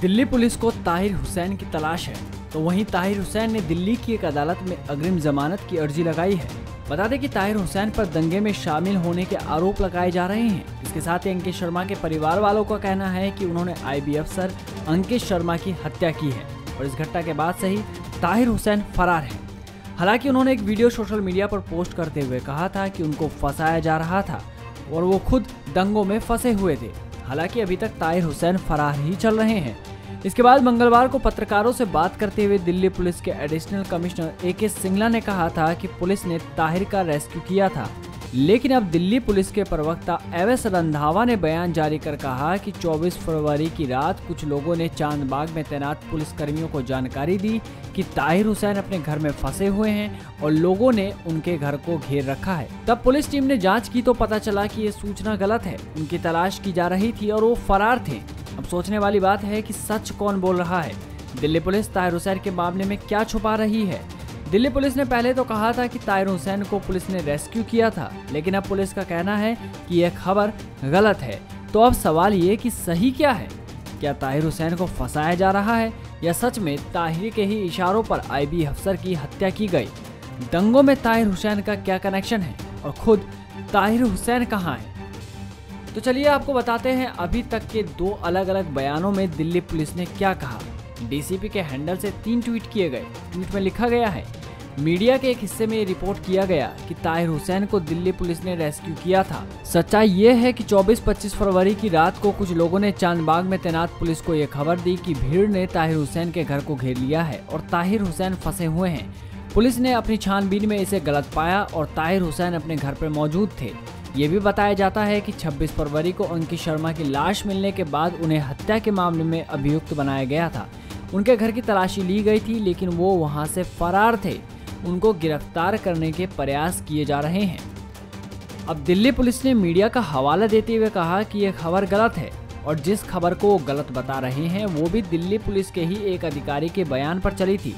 Delhi police को ताहिर हुसैन की तलाश है। तो वहीं ताहिर हुसैन ने दिल्ली की एक अदालत में अग्रिम जमानत की अर्जी लगाई है। बता दें कि ताहिर हुसैन पर दंगे में शामिल होने के आरोप लगाए जा रहे हैं। इसके साथ ही अंकित शर्मा के परिवार वालों का कहना है कि उन्होंने आईबी अफसर अंकित शर्मा की हत्या की है और इस घटना के बाद से ही ताहिर हुसैन फरार है। हालाँकि उन्होंने एक वीडियो सोशल मीडिया पर पोस्ट करते हुए कहा था कि उनको फंसाया जा रहा था और वो खुद दंगों में फंसे हुए थे। हालाँकि अभी तक ताहिर हुसैन फरार ही चल रहे हैं। इसके बाद मंगलवार को पत्रकारों से बात करते हुए दिल्ली पुलिस के additional commissioner A K Singla ने कहा था कि पुलिस ने ताहिर का रेस्क्यू किया था। लेकिन अब दिल्ली पुलिस के प्रवक्ता एव एस रंधावा ने बयान जारी कर कहा कि 24 फरवरी की रात कुछ लोगों ने चांदबाग में तैनात पुलिस कर्मियों को जानकारी दी कि ताहिर हुसैन अपने घर में फंसे हुए हैं और लोगों ने उनके घर को घेर रखा है। तब पुलिस टीम ने जाँच की तो पता चला कि ये सूचना गलत है। उनकी तलाश की जा रही थी और वो फरार थे। अब सोचने वाली बात है कि सच कौन बोल रहा है? दिल्ली पुलिस ताहिर हुसैन के मामले में क्या छुपा रही है? दिल्ली पुलिस ने पहले तो कहा था कि ताहिर हुसैन को पुलिस ने रेस्क्यू किया था, लेकिन अब पुलिस का कहना है कि यह खबर गलत है। तो अब सवाल ये कि सही क्या है? क्या ताहिर हुसैन को फंसाया जा रहा है, या सच में ताहिर के ही इशारों पर आईबी अफसर की हत्या की गई? दंगों में ताहिर हुसैन का क्या कनेक्शन है? और खुद ताहिर हुसैन कहाँ है? तो चलिए आपको बताते हैं अभी तक के दो अलग अलग बयानों में दिल्ली पुलिस ने क्या कहा। डीसीपी के हैंडल से तीन ट्वीट किए गए। ट्वीट में लिखा गया है, मीडिया के एक हिस्से में रिपोर्ट किया गया कि ताहिर हुसैन को दिल्ली पुलिस ने रेस्क्यू किया था। सच्चाई ये है कि 24-25 फरवरी की रात को कुछ लोगों ने चांदबाग में तैनात पुलिस को ये खबर दी कि भीड़ ने ताहिर हुसैन के घर को घेर लिया है और ताहिर हुसैन फंसे हुए हैं। पुलिस ने अपनी छानबीन में इसे गलत पाया और ताहिर हुसैन अपने घर पर मौजूद थे। ये भी बताया जाता है कि 26 फरवरी को अंकित शर्मा की लाश मिलने के बाद उन्हें हत्या के मामले में अभियुक्त बनाया गया था। उनके घर की तलाशी ली गई थी, लेकिन वो वहाँ से फरार थे। उनको गिरफ़्तार करने के प्रयास किए जा रहे हैं। अब दिल्ली पुलिस ने मीडिया का हवाला देते हुए कहा कि यह खबर गलत है, और जिस खबर को वो गलत बता रहे हैं, वो भी दिल्ली पुलिस के ही एक अधिकारी के बयान पर चली थी।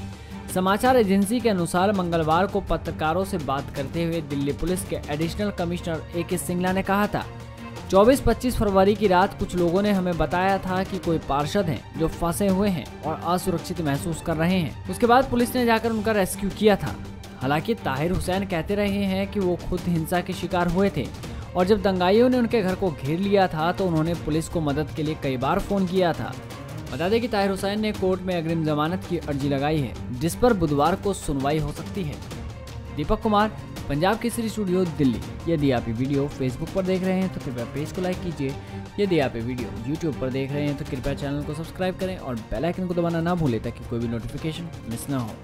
समाचार एजेंसी के अनुसार मंगलवार को पत्रकारों से बात करते हुए दिल्ली पुलिस के additional commissioner A K Singla ने कहा था 24-25 फरवरी की रात कुछ लोगों ने हमें बताया था कि कोई पार्षद हैं जो फंसे हुए हैं और असुरक्षित महसूस कर रहे हैं। उसके बाद पुलिस ने जाकर उनका रेस्क्यू किया था। हालाँकि ताहिर हुसैन कहते रहे हैं कि वो खुद हिंसा के शिकार हुए थे और जब दंगाइयों ने उनके घर को घेर लिया था तो उन्होंने पुलिस को मदद के लिए कई बार फ़ोन किया था। बता दें कि ताहिर हुसैन ने कोर्ट में अग्रिम जमानत की अर्जी लगाई है, जिस पर बुधवार को सुनवाई हो सकती है। दीपक कुमार, पंजाब केसरी स्टूडियो, दिल्ली। यदि आप ये वीडियो फेसबुक पर देख रहे हैं तो कृपया पेज को लाइक कीजिए। यदि आप ये वीडियो यूट्यूब पर देख रहे हैं तो कृपया चैनल को सब्सक्राइब करें और बेलाइकन को दबाना ना भूलें, ताकि कोई भी नोटिफिकेशन मिस ना हो।